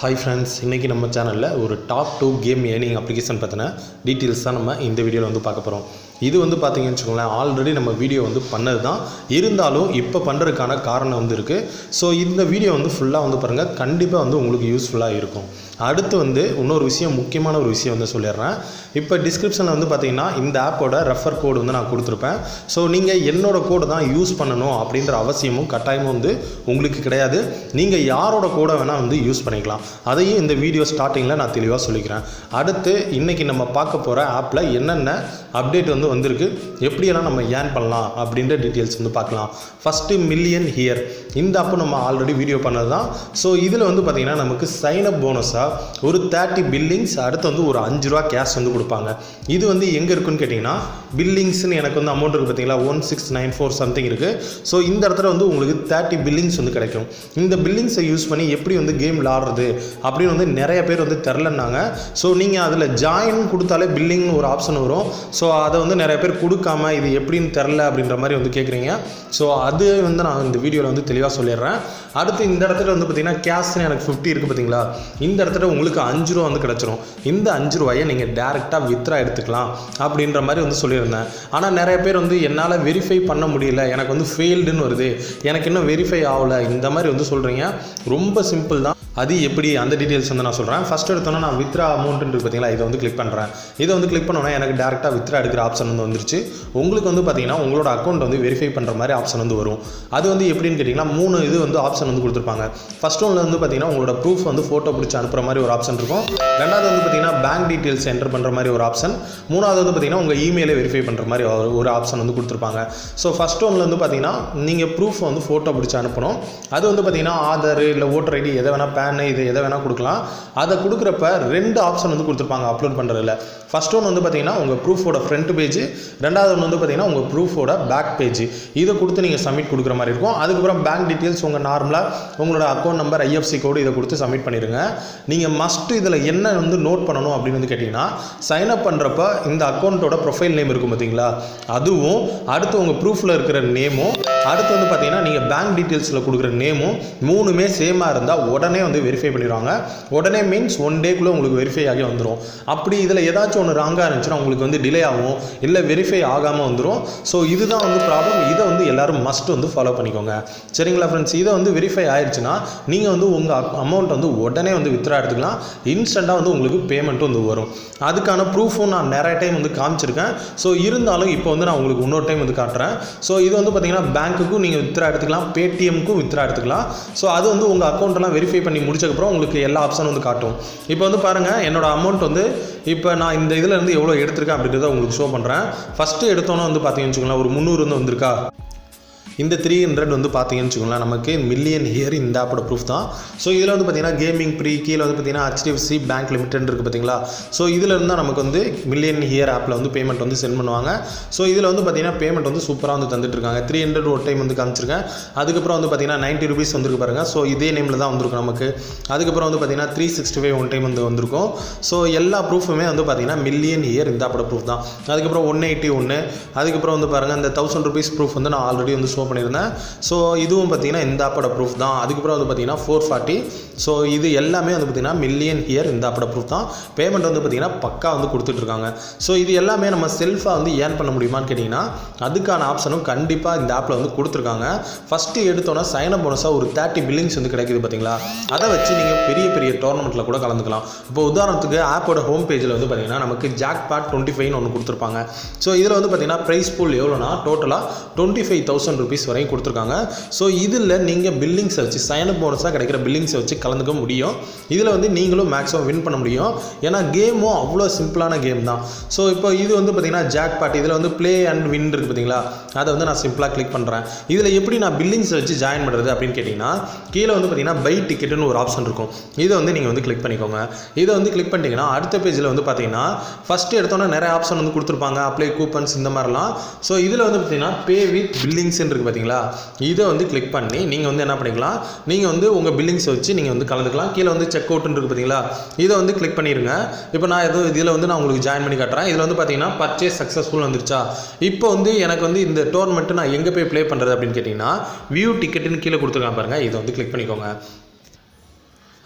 Hi friends இன்றைக்கி நம்ம சேனலில் ஒரு top two game earning application பற்றின டீட்டெயில்ஸ் தான் நம்ம இந்த வீடியோவில் வந்து பார்க்க போகிறோம் இது வந்து பார்த்திங்கன்னு வச்சுக்கோங்களேன் ஆல்ரெடி நம்ம வீடியோ வந்து பண்ணது தான் இருந்தாலும் இப்போ பண்ணுறதுக்கான காரணம் வந்து இருக்குது ஸோ இந்த வீடியோ வந்து ஃபுல்லாக வந்து பாருங்கள் கண்டிப்பாக வந்து உங்களுக்கு யூஸ்ஃபுல்லாக இருக்கும். அடுத்து வந்து இன்னொரு விஷயம் முக்கியமான ஒரு விஷயம் வந்து சொல்லிடுறேன். இப்போ டிஸ்கிரிப்ஷனில் வந்து பார்த்தீங்கன்னா இந்த ஆப்போட ரெஃபர் கோடு வந்து நான் கொடுத்துருப்பேன். ஸோ நீங்கள் என்னோட கோடு தான் யூஸ் பண்ணணும் அப்படின்ற அவசியமும் கட்டாயமும் வந்து உங்களுக்கு கிடையாது. நீங்கள் யாரோட கோடை வேணால் வந்து யூஸ் பண்ணிக்கலாம். அதையும் இந்த வீடியோ ஸ்டார்டிங்கில் நான் தெளிவாக சொல்லிக்கிறேன். அடுத்து இன்றைக்கி நம்ம பார்க்க போகிற ஆப்பில் என்னென்ன அப்டேட் வந்து வந்திருக்கு எப்படியெல்லாம் நம்ம ஏன் பண்ணலாம் அப்படின்ற டீட்டெயில்ஸ் வந்து பார்க்கலாம். ஃபஸ்ட்டு மில்லியன் ஹியர் இந்த ஆப்பு நம்ம ஆல்ரெடி வீடியோ பண்ணது தான் ஸோ இதில் வந்து பார்த்திங்கன்னா நமக்கு சைனப் போனஸாக ஒரு தேர்ட்டி பில்லிங்ஸ் அடுத்து வந்து ஒரு அஞ்சு ரூபா கேஷ் வந்து கொடுப்பாங்க. இது வந்து எங்கே இருக்குன்னு கேட்டிங்கன்னா பில்லிங்ஸ்னு எனக்கு வந்து அமௌண்ட் இருக்குது பார்த்தீங்களா? One six nine four something இருக்குது ஸோ இந்த இடத்துல வந்து உங்களுக்கு தேர்ட்டி பில்லிங்ஸ் வந்து கிடைக்கும். இந்த பில்லிங்ஸை யூஸ் பண்ணி எப்படி வந்து கேம் விளாடுறது அப்படின்னு வந்து நிறைய பேர் வந்து தெரிலன்னாங்க ஸோ நீங்கள் அதில் ஜாயின் கொடுத்தாலே பில்லிங்னு ஒரு ஆப்ஷன் வரும். ஸோ அதை வந்து நிறைய பேர் கொடுக்காம இது எப்படின்னு தெரில அப்படின்ற மாதிரி வந்து கேட்குறீங்க ஸோ அது வந்து நான் இந்த வீடியோவில் வந்து தெளிவாக சொல்லிடுறேன். அடுத்து இந்த இடத்துல வந்து பார்த்தீங்கன்னா கேஷ்னு எனக்கு ஃபிஃப்டி இருக்குது பார்த்தீங்களா? இந்த இடத்துல உங்களுக்கு அஞ்சு ரூபா வந்து கிடச்சிரும். இந்த அஞ்சு ரூபாயை நீங்கள் டேரெக்டாக வித்ரா எடுத்துக்கலாம் அப்படின்ற மாதிரி வந்து சொல்லியிருந்தேன். ஆனால் நிறைய பேர் வந்து என்னால் வெரிஃபை பண்ண முடியல. எனக்கு வந்து ஃபெயில்டுன்னு வருது. எனக்கு இன்னும் வெரிஃபை ஆகலை. இந்த மாதிரி வந்து சொல்கிறீங்க ரொம்ப சிம்பிள் தான். அது எப்படி அந்த டீட்டெயில்ஸ் வந்து நான் சொல்கிறேன் ஃபஸ்ட் எடுத்தோன்னா நான் வித்ரா அமௌண்ட்டுன்னு பார்த்தீங்களா இதை வந்து கிளிக் பண்ணுறேன் இதை வந்து கிளிக் பண்ணோன்னா எனக்கு டேரெக்டாக வித்ரா எடுக்கிற ஆப்ஷன் வந்து வந்துருச்சு. உங்களுக்கு வந்து பார்த்தீங்கன்னா உங்களோட அக்கௌண்ட் வந்து வெரிஃபை பண்ணுற மாதிரி ஆப்ஷன் வந்து வரும். அது வந்து எப்படின்னு கேட்டிங்கன்னா மூணு இது வந்து ஆப்ஷன் வந்து கொடுத்துருப்பாங்க. ஃபஸ்ட் ஒன்ல வந்து பார்த்தீங்கன்னா உங்களோட ப்ரூஃப் வந்து ஃபோட்டோ பிடிச்சி அனுப்புகிற மாதிரி ஒரு ஆப்ஷன் இருக்கும். ரெண்டாவது வந்து பார்த்தீங்கன்னா பேங்க் டீட்டெயில்ஸ் என்டர் பண்ணுற மாதிரி ஒரு ஆப்ஷன் மூணாவது வந்து பார்த்தீங்கன்னா உங்கள் இமெயிலே வெரிஃபை பண்ணுற மாதிரி ஒரு- ஆப்ஷன் வந்து கொடுத்துருப்பாங்க. ஸோ ஃபஸ்ட் ஒன்ல வந்து பார்த்தீங்கன்னா நீங்கள் ப்ரூஃப் வந்து ஃபோட்டோ பிடிச்சி அனுப்பணும். அது வந்து பார்த்தீங்கன்னா ஆதார் இல்லை ஓட்டர் ஐடி எதை வேணால் பேன் இது எதை வேணால் கொடுக்கலாம். அதை கொடுக்குறப்ப ரெண்டு ஆப்ஷன் வந்து கொடுத்துருப்பாங்க அப்லோட் பண்ணுறதுல ஃபஸ்ட் ஒன்று வந்து பார்த்தீங்கன்னா உங்கள் ப்ரூஃபோட ஃப்ரண்ட் பேஜ் ரெண்டாவது ஒன்று வந்து பார்த்தீங்கன்னா உங்கள் ப்ரூஃபோட பேக் பேஜ் இதை கொடுத்து நீங்கள் சப்மிட் கொடுக்குற மாதிரி இருக்கும். அதுக்கப்புறம் பேங்க் டீட்டெயில்ஸ் உங்கள் நார்மலாக உங்களோட அக்கௌண்ட் நம்பர் ஐஎஃப்சி கோடு இதை கொடுத்து சப்மிட் பண்ணிடுங்க நீங்கள் மஸ்ட் இதில் என்ன வந்து நோட் பண்ணணும் அப்படின்னு வந்து கேட்டிங்கன்னா சைன் அப் பண்ணுறப்ப இந்த அக்கௌண்ட்டோட ப்ரொஃபைல் நேம் இருக்கும் பார்த்தீங்களா அதுவும் அடுத்து உங்கள் ப்ரூஃபில் இருக்கிற நேமும் அடுத்து வந்து பார்த்தீங்கன்னா நீங்கள் பேங்க் டீட்டெயில்ஸில் கொடுக்குற நேமும் மூணுமே சேமாக இருந்தால் உடனே வந்து வெரிஃபை பண்ணிடுவாங்க. உடனே மீன்ஸ் ஒன் டேக்குள்ளே உங்களுக்கு வெரிஃபை ஆகி வந்துடும் அப்படி இதில் ஏதாச்சும் ஒன்று ராங்காக இருந்துச்சுன்னா உங்களுக்கு வந்து டிலே ஆகும். இல்லை வெரிஃபை ஆகாமல் வந்துடும் ஸோ இதுதான் வந்து ப்ராப்ளம் இதை வந்து எல்லாரும் மஸ்ட் வந்து ஃபாலோ பண்ணிக்கோங்க. சரிங்களா ஃப்ரெண்ட்ஸ் இதை வந்து வெரிஃபை ஆயிடுச்சுன்னா நீங்கள் வந்து உங்கள் அமௌண்ட் வந்து உடனே வந்து வித்ரா எடுத்துக்கலாம். இன்ஸ்டண்ட்டாக வந்து உங்களுக்கு பேமெண்ட்டும் வந்து வரும். அதுக்கான ப்ரூஃபும் நான் நிறைய டைம் வந்து காமிச்சிருக்கேன். ஸோ இருந்தாலும் இப்போ வந்து நான் உங்களுக்கு இன்னொரு டைம் வந்து காட்டுறேன். ஸோ இது வந்து பார்த்தீங்கன்னா பேங்க்குக்கும் நீங்கள் வித்ரா எடுத்துக்கலாம் பேடிஎம்க்கும் வித்ரா எடுத்துக்கலாம். ஸோ அது வந்து உங்கள் அக்கௌண்ட்டெல்லாம் வெரிஃபை பண்ணி முடிச்சக்கப்புறம் உங்களுக்கு எல்லா ஆப்ஷனும் வந்து காட்டும். இப்போ வந்து பாருங்கள் என்னோட அமௌண்ட் வந்து இப்போ நான் இந்த இதில் இருந்து எவ்வளோ எடுத்திருக்கேன் அப்படின்றத உங்களுக்கு ஷோ பண்ணுறேன் ஃபஸ்ட்டு எடுத்தோன்னே வந்து பார்த்தீங்கன்னு வச்சுக்கோங்களேன் ஒரு முந்நூறு வந்து வந்திருக்கா? இந்த த்ரீ ஹண்ட்ரட் வந்து பார்த்தீங்கன்னு வச்சுக்கோங்களேன் நமக்கு மில்லியன் ஹியர் இந்த ஆப்போட ப்ரூஃப் தான். ஸோ இதில் வந்து பார்த்தீங்கன்னா கேமிங் ப்ரீ கீழே வந்து பார்த்தீங்கன்னா ஹெச்டிஎஃப்சி பேங்க் லிமிடெட் இருக்குது பார்த்தீங்களா? ஸோ இதில் இருந்தால் நமக்கு வந்து மில்லியன் ஹியர் ஆப்பில் வந்து பேமெண்ட் வந்து சென்ட் பண்ணுவாங்க. ஸோ இதில் வந்து பார்த்தீங்கன்னா பேமெண்ட் வந்து சூப்பராக வந்து தந்துட்டு இருக்காங்க த்ரீ ஹண்ட்ரட் ஒரு டைம் வந்து காமிச்சிருக்கேன். அதுக்கப்புறம் வந்து பார்த்தீங்கன்னா நைன்ட்டி ருபீஸ் வந்துருக்கு பாருங்க. ஸோ இதே நேமில் தான் வந்திருக்கும் நமக்கு. அதுக்கப்புறம் வந்து பார்த்தீங்கன்னா three sixty five one time வந்து வந்திருக்கும். ஸோ எல்லா ப்ரூஃபுமே வந்து பார்த்தீங்கன்னா மில்லியன் இயர் இந்த ஆப்போட ப்ரூஃப் தான். அதுக்கப்புறம் ஒன் எயிட்டி ஒன்று அதுக்கப்புறம் வந்து பாருங்கள் இந்த தௌசண்ட் ருபீஸ் ப்ரூஃப் வந்து நான் ஆல்ரெடி வந்து ஷோ பண்ணியிருந்தேன். ஸோ இதுவும் பார்த்தீங்கன்னா இந்த ஆப்போட ப்ரூஃப் தான். அதுக்கப்புறம் வந்து பார்த்தீங்கன்னா ஃபோர் ஃபார்ட்டி ஸோ இது எல்லாமே வந்து பார்த்தீங்கன்னா மில்லியன் இயர் இந்த ஆப்போட ப்ரூஃப் தான். பேமெண்ட் வந்து பார்த்தீங்கன்னா பக்கா வந்து கொடுத்துட்ருக்காங்க ஸோ இது எல்லாமே நம்ம செல்ஃபாக வந்து ஏர்ன் பண்ண முடியுமான்னு கேட்டிங்கன்னா அதுக்கான ஆப்ஷனும் கண்டிப்பாக இந்த ஆப்பில் வந்து கொடுத்துருக்காங்க. ஃபஸ்ட்டு எடுத்தோன்னா சைனப் போனஸாக ஒரு தேர்ட்டி பில்லிங்ஸ் வந்து கிடைக்குது பார்த்தீங்களா? அதை வச்சு நீங்கள் பெரிய பெரிய டோர்னமெண்ட்டில் கூட கலந்துக்கலாம். இப்போ உதாரணத்துக்கு ஆப்போட ஹோம் பேஜில் வந்து பார்த்தீங்கன்னா நமக்கு ஜாக் பேட் டுவெண்ட்டி ஃபைவ்னு ஒன்று கொடுத்துருப்பாங்க. ஸோ இதில் வந்து பார்த்தீங்கன்னா ப்ரைஸ் பூல் எவ்வளோனா டோட்டலாக டுவெண்ட்டி ஃபைவ் தௌசண்ட் ருபீஸ் வரையும் கொடுத்துருக்காங்க. ஸோ இதில் நீங்கள் பில்லிங்ஸை வச்சு சைன் அப் போனஸாக கிடைக்கிற பில்லிங்ஸை வச்சு கலந்துக்க முடியும். இதில் வந்து நீங்களும் மேக்ஸிமம் வின் பண்ண முடியும். ஏன்னா கேமும் அவ்வளோ சிம்பிளான கேம் தான். ஸோ இப்போ இது வந்து பார்த்தீங்கன்னா ஜாக் பாட் இதில் வந்து ப்ளே அண்ட் வின் இருக்குது பார்த்தீங்களா அதை வந்து நான் சிம்பிளாக கிளிக் பண்ணுறேன் இதில் எப்படி நான் பில்லிங்ஸை வச்சு ஜாயின் பண்ணுறது அப்படின்னு கேட்டிங்கன்னா கீழே வந்து பார்த்தீங்கன்னா பை டிக்கெட்டுன்னு ஒரு ஆப்ஷன் இருக்கும். இதை வந்து நீங்கள் வந்து கிளிக் பண்ணிக்கோங்க. இதை வந்து கிளிக் பண்ணிட்டீங்கன்னா அடுத்த பேஜில் வந்து பார்த்தீங்கன்னா ஃபஸ்ட்டு எடுத்தோன்னே நிறைய ஆப்ஷன் வந்து கொடுத்துருப்பாங்க. அப்ளை கூப்பன்ஸ் இந்த மாதிரிலாம். ஸோ இதில் வந்து பார்த்தீங்கன்னா பே வித் பில்லிங்ஸ் இருக்குது பார்த்தீங்களா இதை வந்து கிளிக் பண்ணி நீங்கள் வந்து என்ன பண்ணிக்கலாம்? நீங்கள் வந்து உங்கள் பில்லிங்ஸை வச்சு நீங்கள் வந்து கலந்துக்கலாம். கீழே வந்து செக் அவுட்னு இருக்குது பார்த்தீங்களா இதை வந்து கிளிக் பண்ணிடுங்க இப்போ நான் எதுவும் இதில் வந்து நான் உங்களுக்கு ஜாயின் பண்ணி காட்டுறேன். இதில் வந்து பார்த்தீங்கன்னா பர்ச்சேஸ் சக்ஸஸ்ஃபுல் வந்துருச்சா? இப்போ வந்து எனக்கு வந்து இந்த டோர்னமெண்ட்டு நான் எங்கே போய் ப்ளே பண்ணுறது அப்படின்னு கேட்டிங்கன்னா வியூ டிக்கெட்டுன்னு கீழே கொடுத்துருக்கான் பாருங்கள் இதை வந்து கிளிக் பண்ணிக்கோங்க.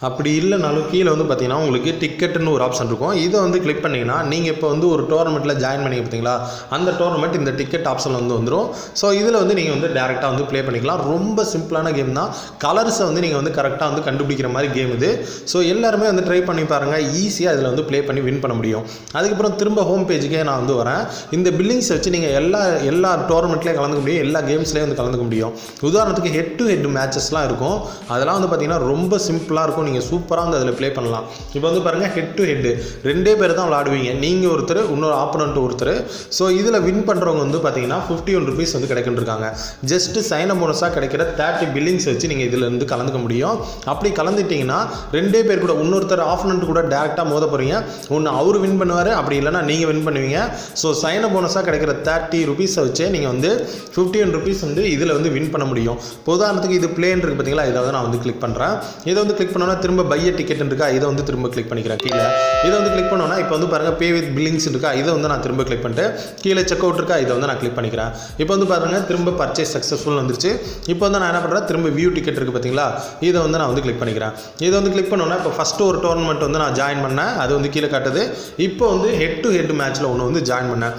அப்படி இல்லைனாலும் கீழே வந்து பார்த்தீங்கன்னா உங்களுக்கு டிக்கெட்டுன்னு ஒரு ஆப்ஷன் இருக்கும். இதை வந்து கிளிக் பண்ணிங்கன்னா நீங்கள் இப்போ வந்து ஒரு டோர்னமெண்ட்டில் ஜாயின் பண்ணி பார்த்தீங்களா? அந்த டோர்னமெண்ட் இந்த டிக்கெட் ஆப்ஷன் வந்து வந்துடும் ஸோ இதில் வந்து நீங்கள் வந்து டேரெக்டாக வந்து ப்ளே பண்ணிக்கலாம். ரொம்ப சிம்பிளான கேம் தான். கலர்ஸை வந்து நீங்கள் வந்து கரெக்டாக வந்து கண்டுபிடிக்கிற மாதிரி கேம் இது. ஸோ எல்லாருமே வந்து ட்ரை பண்ணி பாருங்கள் ஈஸியாக இதில் வந்து ப்ளே பண்ணி வின் பண்ண முடியும். அதுக்கப்புறம் திரும்ப ஹோம் பேஜுக்கே நான் வந்து வரேன். இந்த பில்லிங்ஸ் வச்சு நீங்கள் எல்லா எல்லா டோர்னமெண்ட்லேயும் கலந்துக்க முடியும். எல்லா கேம்ஸ்லேயும் வந்து கலந்துக்க முடியும். உதாரணத்துக்கு ஹெட் டு ஹெட் மேட்சஸ்லாம் இருக்கும். அதெல்லாம் வந்து பார்த்தீங்கன்னா ரொம்ப சிம்பிளாக இருக்கும். நீங்கள் சூப்பராக வந்து அதில் ப்ளே பண்ணலாம். இப்போ வந்து பாருங்கள் ஹெட் டு ஹெட் ரெண்டே பேர் தான் விளாடுவீங்க நீங்கள் ஒருத்தர் இன்னொரு ஆப்போனண்ட் ஒருத்தர். ஸோ இதில் வின் பண்ணுறவங்க வந்து பார்த்தீங்கன்னா ஃபிஃப்டி ஒன் ருபீஸ் வந்து கிடைக்கின்றிருக்காங்க. ஜஸ்ட் சைன போனஸாக கிடைக்கிற தேர்ட்டி பில்லிங்ஸ் வச்சு நீங்கள் இதில் இருந்து கலந்துக்க முடியும். அப்படி கலந்துட்டிங்கன்னா ரெண்டே பேர் கூட இன்னொருத்தர் ஆப்போனண்ட் கூட டேரெக்டாக மோத போகிறீங்க ஒன்று அவர் வின் பண்ணுவார் அப்படி இல்லைனா நீங்கள் வின் பண்ணுவீங்க. ஸோ சைன போனஸாக கிடைக்கிற தேர்ட்டி ருபீஸை வச்சே நீங்கள் வந்து ஃபிஃப்டி ஒன் ருபீஸ் வந்து இதில் வந்து வின் பண்ண முடியும். உதாரணத்துக்கு இது பிளேன் இருக்குது பார்த்தீங்களா இதை வந்து நான் வந்து கிளிக் பண்ணுறேன் இதை வந்து கிளிக் பண்ணோன்னா திரும்ப பைய டிக்கெட் இருக்கா இதை வந்து திரும்ப கிளிக் பண்ணிக்கிறேன். கீழே. இதை வந்து கிளிக் பண்ணோன்னா இப்போ வந்து பாருங்கள் பே வித் பில்லிங்ஸ் இருக்கா இதை வந்து நான் திரும்ப கிளிக் பண்ணிட்டு கீழே செக் அவுட் இருக்கா? இதை வந்து நான் கிளிக் பண்ணிக்கிறேன். இப்போ வந்து பாருங்கள் திரும்ப பர்ச்சேஸ் சக்ஸஸ்ஃபுல் வந்துருச்சு. இப்போ வந்து நான் என்ன பண்ணுறேன் திரும்ப வியூ டிக்கெட் இருக்குது பார்த்தீங்களா? இதை வந்து நான் வந்து கிளிக் பண்ணிக்கிறேன். இதை வந்து கிளிக் பண்ணோன்னா இப்போ ஃபஸ்ட்டு ஒரு டோர்னமெண்ட் வந்து நான் ஜாயின் பண்ணேன். அது வந்து கீழே காட்டுது. இப்போ வந்து ஹெட் டு ஹெட் மேட்ச்சில் ஒன்று வந்து ஜாயின் பண்ணேன்.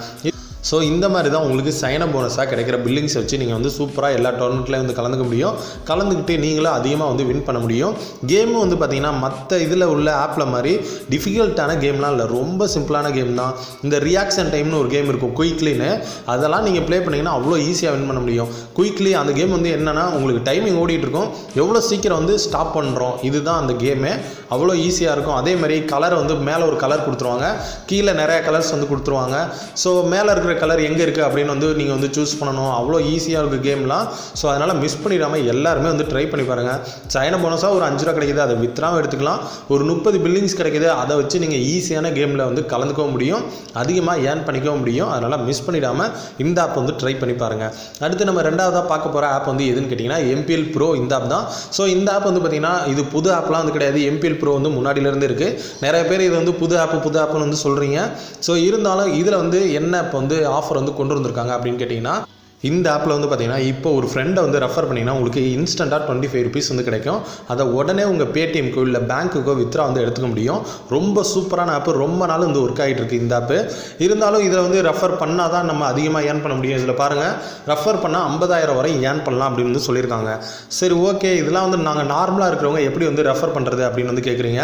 ஸோ இந்த மாதிரி தான் உங்களுக்கு சைன போனஸாக கிடைக்கிற பில்லிங்ஸ் வச்சு நீங்கள் வந்து சூப்பராக எல்லா டோர்னமெண்ட்லையும் வந்து கலந்துக்க முடியும். கலந்துக்கிட்டு நீங்களும் அதிகமாக வந்து வின் பண்ண முடியும். கேமும் வந்து பார்த்தீங்கன்னா மற்ற இதில் உள்ள ஆப்பில் மாதிரி டிஃபிகல்ட்டான கேம்லாம் இல்லை. ரொம்ப சிம்பிளான கேம் தான். இந்த ரியாக்ஷன் டைம்னு ஒரு கேம் இருக்கும் குயிக்லின்னு அதெல்லாம் நீங்கள் ப்ளே பண்ணிங்கன்னா அவ்வளோ ஈஸியாக வின் பண்ண முடியும். குயிக்லி அந்த கேம் வந்து என்னென்னா உங்களுக்கு டைமிங் ஓடிட்டு இருக்கும். எவ்வளோ சீக்கிரம் வந்து ஸ்டாப் பண்ணுறோம் இதுதான் அந்த கேமு அவ்வளோ ஈஸியாக இருக்கும். அதே மாதிரி கலர் வந்து மேலே ஒரு கலர் கொடுத்துருவாங்க. கீழே நிறைய கலர்ஸ் வந்து கொடுத்துருவாங்க. ஸோ மேலே இருக்கிற கலர் எங்கே இருக்குது அப்படின்னு வந்து நீங்கள் வந்து சூஸ் பண்ணணும். அவ்வளோ ஈஸியாக இருக்குது கேம்லாம் ஸோ அதனால் மிஸ் பண்ணிடாமல் எல்லாருமே வந்து ட்ரை பண்ணி பாருங்கள் சைனா போனஸாக ஒரு அஞ்சு ரூபா கிடைக்குது. அதை வித்ராவும் எடுத்துக்கலாம். ஒரு முப்பது பில்லிங்ஸ் கிடைக்குது. அதை வச்சு நீங்கள் ஈஸியான கேமில் வந்து கலந்துக்கவும் முடியும். அதிகமாக ஏர்ன் பண்ணிக்கவும் முடியும். அதனால் மிஸ் பண்ணிடாமல் இந்த ஆப் வந்து ட்ரை பண்ணி பாருங்கள் அடுத்து நம்ம ரெண்டாவதாக பார்க்க போகிற ஆப் வந்து எதுன்னு கேட்டிங்கன்னா எம்பிஎல் ப்ரோ இந்த ஆப் தான். ஸோ இந்த ஆப் வந்து பார்த்திங்கன்னா இது புது ஆப்லாம் வந்து கிடையாது. எம்பிஎல் ப்ரோ வந்து முன்னாடியிலேருந்து இருக்குது நிறைய பேர் இது வந்து புது ஆப்பு புது ஆப்னு வந்து சொல்கிறீங்க ஸோ இருந்தாலும் இதில் வந்து என்ன இப்போ வந்து ஆஃபர் வந்து கொண்டு வந்திருக்காங்க அப்படின்னு கேட்டிங்கன்னா இந்த ஆப்பில் வந்து பார்த்தீங்கன்னா இப்போ ஒரு ஃப்ரெண்டை வந்து ரெஃபர் பண்ணிங்கன்னா உங்களுக்கு இன்ஸ்டண்ட்டாக டுவெண்ட்டி ஃபைவ் ருபீஸ் வந்து கிடைக்கும். அதை உடனே உங்கள் பேடிஎம்க்கோ இல்லை பேங்க்குக்கோ வித்ரா வந்து எடுத்துக்க முடியும். ரொம்ப சூப்பரான ஆப்பு ரொம்ப நாள் வந்து ஒர்க் ஆகிட்டு இருக்குது இந்த ஆப்பு இருந்தாலும் இதில் வந்து ரெஃபர் பண்ணால் தான் நம்ம அதிகமாக ஏர்ன் பண்ண முடியும். இதில் பாருங்கள் ரெஃபர் பண்ணால் ஐம்பதாயிரம் வரை ஏர்ன் பண்ணலாம் அப்படின்னு வந்து சொல்லியிருக்காங்க. சரி ஓகே இதெல்லாம் வந்து நாங்கள் நார்மலாக இருக்கிறவங்க எப்படி வந்து ரெஃபர் பண்ணுறது அப்படின்னு வந்து கேட்குறீங்க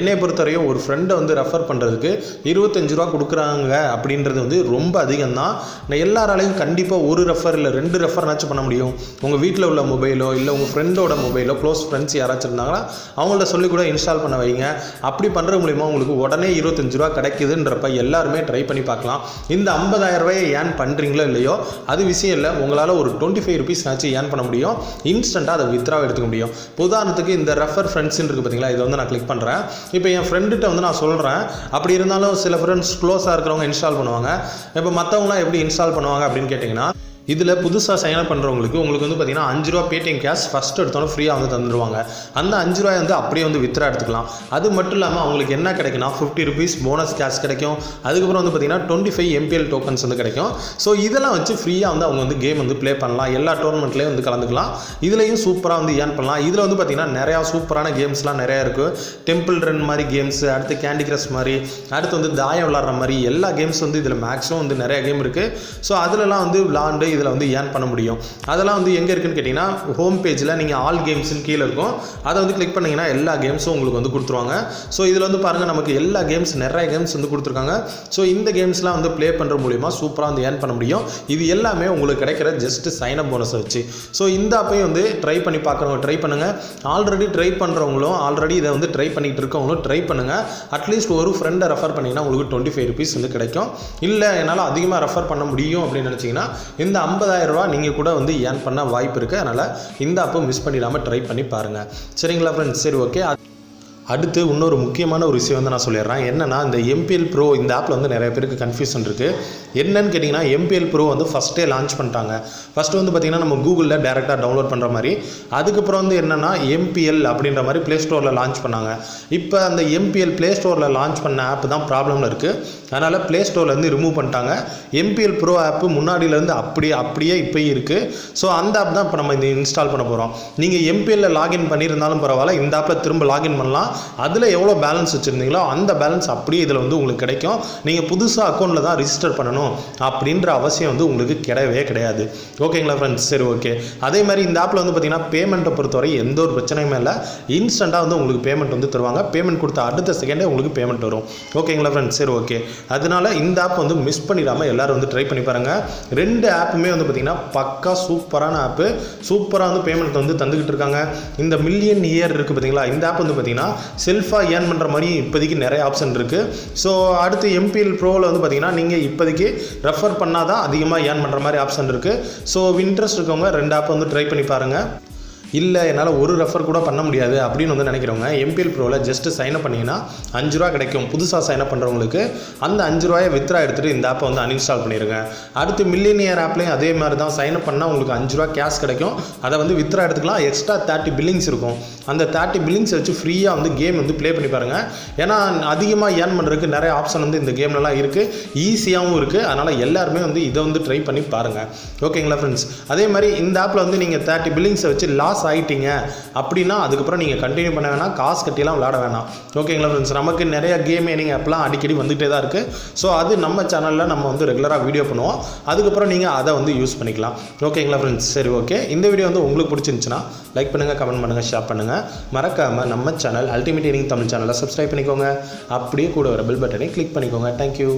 என்னை பொறுத்தவரையும் ஒரு ஃப்ரெண்டை வந்து ரெஃபர் பண்ணுறதுக்கு இருபத்தஞ்சு ரூபா கொடுக்குறாங்க அப்படின்றது வந்து ரொம்ப அதிகம் தான் நான் எல்லாராலையும் கண்டிப்பாக ஒரு ரெஃபர் இல்லை ரெண்டு ரெஃபர்னாச்சும் பண்ண முடியும். உங்கள் வீட்டில் உள்ள மொபைலோ இல்லை உங்கள் ஃப்ரெண்டோட மொபைலோ க்ளோஸ் ஃப்ரெண்ட்ஸ் யாராச்சும் இருந்தாங்கன்னா அவங்கள்ட்ட சொல்லி கூட இன்ஸ்டால் பண்ண வைங்க. அப்படி பண்ணுறது மூலிமா உங்களுக்கு உடனே இருபத்தஞ்சு ரூபா கிடைக்குதுன்றப்ப எல்லாருமே ட்ரை பண்ணி பார்க்கலாம். இந்த ஐம்பதாயிரம் ரூபாயை ஏன் பண்ணுறீங்களோ இல்லையோ அது விஷயம் இல்லை. உங்களால் ஒரு டுவெண்ட்டி ஃபைவ் ருபீஸ் ஆச்சு ஏன் பண்ண முடியும்? இன்ஸ்டண்ட்டாக அதை வித்ரா எடுத்துக்க முடியும். உதாரணத்துக்கு இந்த ரெஃபர் ஃப்ரெண்ட்ஸ்னு இருக்குது பார்த்தீங்களா இதை வந்து நான் கிளிக் பண்ணுறேன் இப்போ என் ஃப்ரெண்டுகிட்ட வந்து நான் சொல்கிறேன் அப்படி இருந்தாலும் சில ஃப்ரெண்ட்ஸ் க்ளோஸாக இருக்கிறவங்க இன்ஸ்டால் பண்ணுவாங்க. இப்போ மற்றவங்களாம் எப்படி இன்ஸ்டால் பண்ணுவாங்க அப்படின்னு கேட்டிங்கன்னா இதில் புதுசாக சைன் பண்ணுறவங்களுக்கு உங்களுக்கு வந்து பார்த்தீங்கன்னா அஞ்சு ரூபா பேடிஎம் கேஷ் ஃபஸ்ட் எடுத்தோன்னே ஃப்ரீயாக வந்து தந்துடுவாங்க அந்த அஞ்சு ரூபாய் வந்து அப்படியே வந்து வித்ரா எடுத்துக்கலாம். அது மட்டும் இல்லாமல் அவங்களுக்கு என்ன கிடைக்குன்னா ஃபிஃப்டி ருபீஸ் போனஸ் கேஷ் கிடைக்கும். அதுக்கப்புறம் வந்து பார்த்தீங்கன்னா டுவெண்ட்டி ஃபைவ் எம்பிஎல் டோக்கன்ஸ் வந்து கிடைக்கும். ஸோ இதெல்லாம் வச்சு ஃப்ரீயாக வந்து அவங்க வந்து கேம் வந்து ப்ளே பண்ணலாம். எல்லா டோர்னமெண்ட்லேயும் வந்து கலந்துக்கலாம். இதுலேயும் சூப்பராக வந்து ஏர்ன் பண்ணலாம். இதில் வந்து பார்த்திங்கன்னா நிறையா சூப்பரான கேம்ஸ்லாம் நிறையா இருக்குது டெம்பிள் ரன் மாதிரி கேம்ஸ் அடுத்து கேண்டி கிரஷ் மாதிரி அடுத்து வந்து தாயம் விளாட்ற மாதிரி எல்லா கேம்ஸ் வந்து இதில் மேக்ஸிமம் வந்து நிறையா கேம் இருக்குது ஸோ அதிலலாம் வந்து விளாண்டு இதில் வந்து ஏர்ன் பண்ண முடியும். அதெல்லாம் வந்து எங்கே இருக்குன்னு கேட்டிங்கன்னா ஹோம் பேஜில் நீங்கள் ஆல் கேம்ஸ்னு கீழே இருக்கும். அதை வந்து கிளிக் பண்ணிங்கன்னா எல்லா கேம்ஸும் உங்களுக்கு வந்து கொடுத்துருவாங்க. ஸோ இதில் வந்து பாருங்கள் நமக்கு எல்லா கேம்ஸ் நிறைய கேம்ஸ் வந்து கொடுத்துருக்காங்க. ஸோ இந்த கேம்ஸ்லாம் வந்து ப்ளே பண்ணுற மூலிமா சூப்பராக வந்து ஏர்ன் பண்ண முடியும். இது எல்லாமே உங்களுக்கு கிடைக்கிற ஜஸ்ட் சைனப் போனஸை வச்சு. ஸோ இந்த அப்பையும் வந்து ட்ரை பண்ணி பார்க்குறவங்க ட்ரை பண்ணுங்கள் ஆல்ரெடி ட்ரை பண்ணுறவங்களும் ஆல்ரெடி இதை வந்து ட்ரை பண்ணிகிட்டு இருக்கவங்களும் ட்ரை பண்ணுங்கள் அட்லீஸ்ட் ஒரு ஃப்ரெண்டை ரெஃபர் பண்ணிங்கன்னா உங்களுக்கு டுவெண்ட்டி ஃபைவ் ருபீஸ் வந்து கிடைக்கும். இல்லை என்னால் அதிகமாக ரெஃபர் பண்ண முடியும் அப்படின்னு நினச்சிங்கன்னா இந்த ஐம்பதாயிரம் ரூபா நீங்கள் கூட வந்து ஏர்ன் பண்ண வாய்ப்பு இருக்குது அதனால் இந்த ஆப்பை மிஸ் பண்ணிடாமல் ட்ரை பண்ணி பாருங்கள் சரிங்களா ஃப்ரெண்ட்ஸ் சரி ஓகே அடுத்து இன்னொரு முக்கியமான ஒரு விஷயம் வந்து நான் சொல்லிடுறேன். என்னென்னா இந்த எம்பிஎல் ப்ரோ இந்த ஆப்பில் வந்து நிறைய பேருக்கு கன்ஃபியூஷன் இருக்குது என்னன்னு கேட்டிங்கன்னா எம்பிஎல் ப்ரோ வந்து ஃபஸ்ட்டே லான்ச் பண்ணிட்டாங்க. ஃபஸ்ட்டு வந்து பார்த்திங்கன்னா நம்ம கூகுளில் டேரெக்டாக டவுன்லோட் பண்ணுற மாதிரி. அதுக்கப்புறம் வந்து என்னென்னா எம்பிஎல் அப்படின்ற மாதிரி ப்ளே ஸ்டோரில் லான்ச் பண்ணாங்க. இப்போ அந்த எம்பிஎல் ப்ளே ஸ்டோரில் லான்ச் பண்ண ஆப் தான் ப்ராப்ளமில் இருக்குது அதனால் ப்ளே ஸ்டோர்லேருந்து ரிமூவ் பண்ணிட்டாங்க. எம்பிஎல் ப்ரோ ஆப்பு முன்னாடியிலேருந்து அப்படியே அப்படியே இப்போயும் இருக்குது ஸோ அந்த ஆப் தான் இப்போ நம்ம இந்த இன்ஸ்டால் பண்ண போகிறோம் நீங்கள் எம்பிஎல்ல லாகின் பண்ணியிருந்தாலும் பரவாயில்ல. இந்த ஆப்பில் திரும்ப லாகின் பண்ணலாம். அதில் எவ்வளோ பேலன்ஸ் வச்சுருந்தீங்களோ அந்த பேலன்ஸ் அப்படியே இதில் வந்து உங்களுக்கு கிடைக்கும். நீங்கள் புதுசாக அக்கௌண்ட்டில் தான் ரிஜிஸ்டர் பண்ணணும் அப்படின்ற அவசியம் வந்து உங்களுக்கு கிடையவே கிடையாது. ஓகேங்களா ஃப்ரெண்ட்ஸ் சரி ஓகே அதே மாதிரி இந்த ஆப்பில் வந்து பார்த்தீங்கன்னா பேமெண்ட்டை பொறுத்தவரை எந்த ஒரு பிரச்சனையுமே இல்லை. இன்ஸ்டண்ட்டாக வந்து உங்களுக்கு பேமெண்ட் வந்து தருவாங்க. பேமெண்ட் கொடுத்த அடுத்த செகண்டே உங்களுக்கு பேமெண்ட் வரும். ஓகேங்களா ஃப்ரெண்ட்ஸ் சரி ஓகே அதனால இந்த ஆப் வந்து மிஸ் பண்ணிடாமல் எல்லாரும் வந்து ட்ரை பண்ணி பாருங்கள் ரெண்டு ஆப்புமே வந்து பார்த்தீங்கன்னா பக்கா சூப்பரான ஆப்பு சூப்பராக வந்து பேமெண்ட் வந்து தந்துக்கிட்டு இருக்காங்க. இந்த மில்லியன் இயர் இருக்குது பார்த்தீங்களா இந்த ஆப் வந்து பார்த்தீங்கன்னா செல்ஃபாக ஏர்ன் பண்ணுற மாதிரி இப்போதைக்கு நிறைய ஆப்ஷன் இருக்குது ஸோ அடுத்து எம்பிஎல் ப்ரோவில் வந்து பார்த்தீங்கன்னா நீங்கள் இப்போதைக்கு ரெஃபர் பண்ணால் தான் அதிகமாக ஏர்ன் பண்ணுற மாதிரி ஆப்ஷன் இருக்குது ஸோ இன்ட்ரெஸ்ட் இருக்கவங்க ரெண்டு ஆப் வந்து ட்ரை பண்ணி பாருங்கள் இல்லை என்னால் ஒரு ரெஃபர் கூட பண்ண முடியாது அப்படின்னு வந்து நினைக்கிறவங்க எம்பிஎல் ப்ரோவில் ஜஸ்ட் சைன் அப் பண்ணிங்கன்னா அஞ்சு ரூபா கிடைக்கும். புதுசாக சைன் அப் பண்ணுறவங்களுக்கு அந்த அஞ்சு ரூபாயை வித்ரா எடுத்துகிட்டு இந்த ஆப்பை வந்து அன்இன்ஸ்டால் பண்ணிடுங்க அடுத்து மில்லினியர் ஆப்லேயும் அதே மாதிரி தான் சைன் அப் பண்ணால் உங்களுக்கு அஞ்சு ரூபா கேஷ் கிடைக்கும். அதை வந்து வித்ரா எடுத்துக்கலாம். எக்ஸ்ட்ரா தேர்ட்டி பில்லிங்ஸ் இருக்கும். அந்த தேர்ட்டி பில்லிங்ஸ் வச்சு ஃப்ரீயாக வந்து கேம் வந்து ப்ளே பண்ணி பாருங்கள் ஏன்னா அதிகமாக ஏர்ன் பண்ணுறதுக்கு நிறைய ஆப்ஷன் வந்து இந்த கேம்லலாம் இருக்குது ஈஸியாகவும் இருக்குது அதனால் எல்லாருமே வந்து இதை வந்து ட்ரை பண்ணி பாருங்கள் ஓகேங்களா ஃப்ரெண்ட்ஸ் அதே மாதிரி இந்த ஆப்பில் வந்து நீங்கள் தேர்ட்டி பில்லிங்ஸை வச்சு பாஸ் ஆகிட்டீங்க அப்படின்னா அதுக்கப்புறம் நீங்கள் கண்டினியூ பண்ண வேணாம். காசு கட்டிலாம் விளாட வேணாம். ஓகேங்களா ஃப்ரெண்ட்ஸ் நமக்கு நிறைய கேம் ஏனிங் ஆப்லாம் அடிக்கடி வந்துகிட்டே தான் இருக்குது ஸோ அது நம்ம சேனலில் நம்ம வந்து ரெகுலராக வீடியோ பண்ணுவோம். அதுக்கப்புறம் நீங்கள் அதை வந்து யூஸ் பண்ணிக்கலாம். ஓகேங்களா ஃப்ரெண்ட்ஸ் சரி ஓகே இந்த வீடியோ வந்து உங்களுக்கு பிடிச்சிருந்துச்சுன்னா லைக் பண்ணுங்கள் கமெண்ட் பண்ணுங்கள் ஷேர் பண்ணுங்கள் மறக்காமல் நம்ம சேனல் அல்டிமேட் ஏனிங் தமிழ் சேனலை சப்ஸ்கிரைப் பண்ணிக்கோங்க. அப்படியே கூட ஒரு பெல் பட்டனை கிளிக் பண்ணிக்கோங்க. தேங்க்யூ